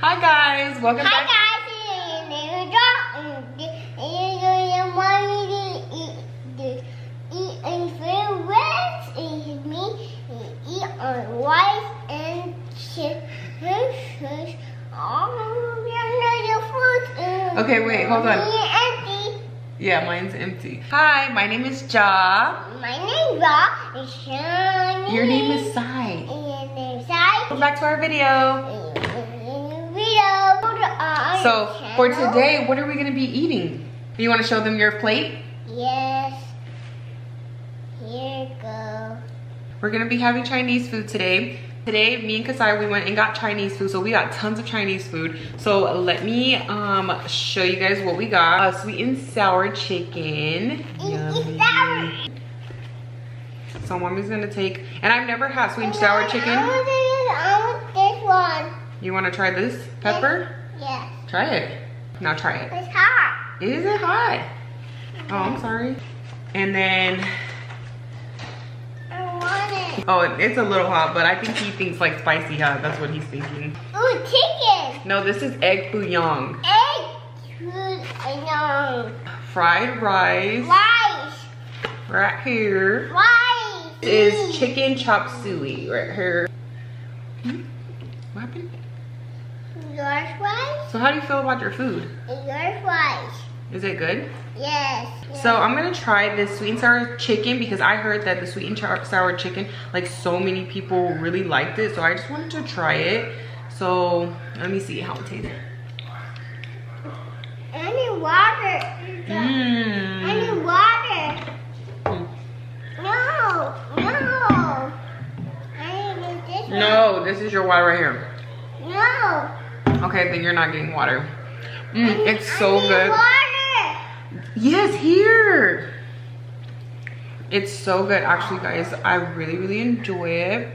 Hi guys, welcome Hi back. guys, eating food with is me eat on rice and. Okay, wait, hold on. Empty. Yeah, mine's empty. Hi, my name is Ja. My name is Shani. Your name is Sai. And there's I. Welcome back to our video. So for today, what are we gonna be eating? You wanna show them your plate? Yes. Here you go. We're gonna be having Chinese food today. Today, me and Kasai, we went and got Chinese food. So we got tons of Chinese food. So let me um, show you guys what we got. Uh, sweet and sour chicken. It's sour. So mommy's gonna take, and I've never had sweet and sour I chicken. want I want this one. You wanna try this pepper? Try it. Now try it. It's hot. Is it hot? Oh, I'm sorry. And then, I want it. oh, it's a little hot, but I think he thinks like spicy hot. That's what he's thinking. Ooh, chicken. No, this is egg foo young. Egg. Know. Fried rice Rice. right here Rice. is chicken chop suey right here. Hmm? What happened? So how do you feel about your food? Yours rice. Is it good? Yes. So I'm gonna try this sweet and sour chicken because I heard that the sweet and sour chicken, like so many people really liked it. So I just wanted to try it. So let me see how it tastes. I need water. Mmm. I need water. No, no. I need this. No, this is your water right here. No. Okay, then you're not getting water. Mm, it's so good. Water. Yes, here. It's so good, actually, guys. I really, really enjoy it.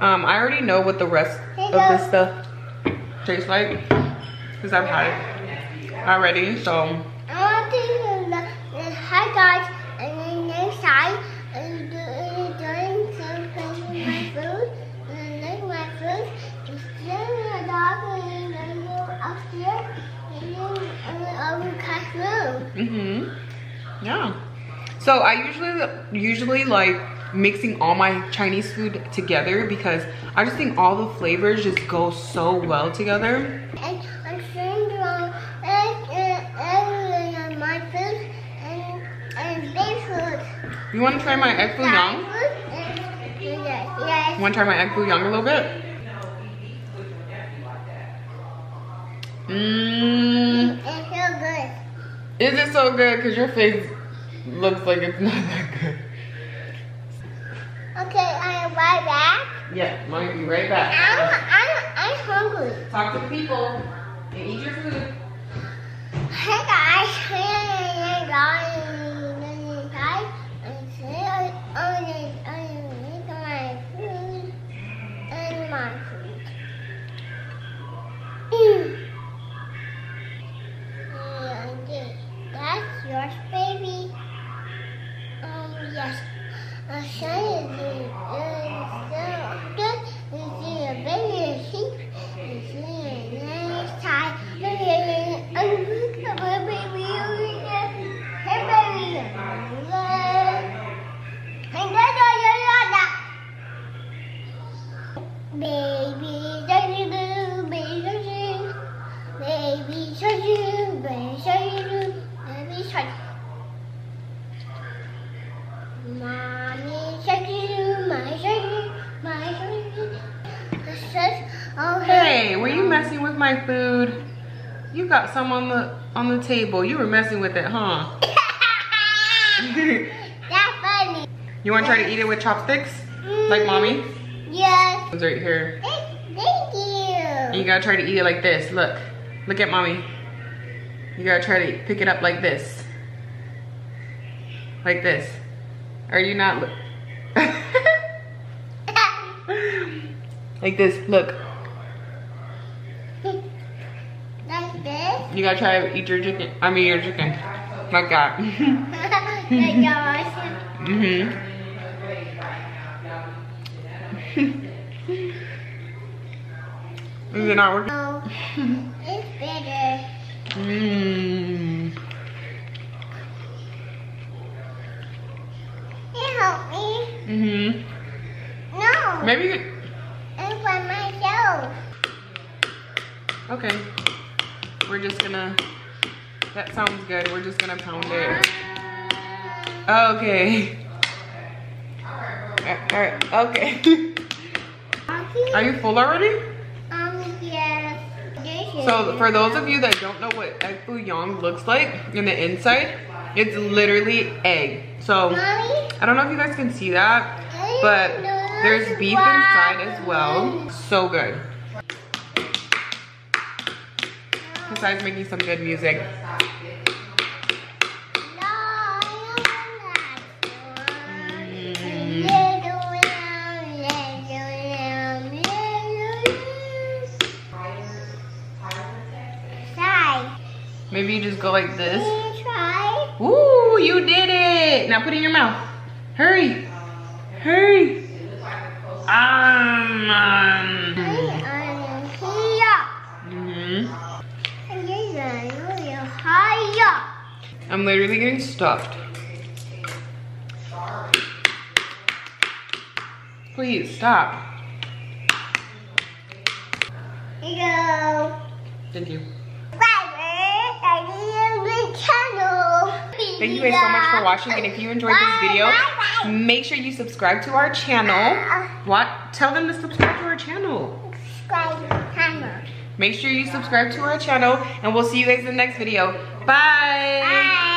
Um, I already know what the rest of this stuff tastes like because I've had it already. So Mm-hmm. Yeah. So I usually usually like mixing all my Chinese food together because I just think all the flavors just go so well together. And I'm trying and my food and and big food. You want to try my egg foo young? yes, yes. Want to try my egg foo young a little bit? Mmm. It's so good. Is it so good? Because your face looks like it's not that good. Okay, I'm right back. Yeah, mommy be right back. I'm. I'm, I'm hungry. Talk to people and eat your food. Hey guys, hey guys, guys, I'm saying I'm gonna I'll show you the food? You got some on the on the table. You were messing with it, huh? That's funny. you want to try to eat it with chopsticks, mm. like mommy? Yes. It's right here. Thank, And you. you gotta try to eat it like this. Look, look at mommy. You gotta try to pick it up like this, like this. Are you not? Look. like this. Look. like this. You gotta try to eat your chicken. I mean your chicken. Like that. like yours. mhm. Is it not working? Oh, It's better. Mmm. Can you help me? Mm-hmm. No. Maybe you It's by myself. Okay. We're just gonna that sounds good. We're just gonna pound it. Okay. Alright, okay. Are you full already? Um, yes. So for those of you that don't know what egg foo young looks like in the inside, it's literally egg. So I don't know if you guys can see that, but there's beef inside as well. So good. Besides making some good music. Maybe you just go like this. Ooh, you did it. Now put it in your mouth. Hurry. Hurry. Um. um. I am here. Mhm. And you're going higher. I'm literally getting stuffed. Please stop. Here you go. Thank you. Bye, bye. channel. Thank you guys so much for watching. And if you enjoyed this video, make sure you subscribe to our channel. Uh-huh. What? Tell them to subscribe to our channel. Subscribe channel. Make sure you subscribe to our channel and we'll see you guys in the next video. Bye. Bye.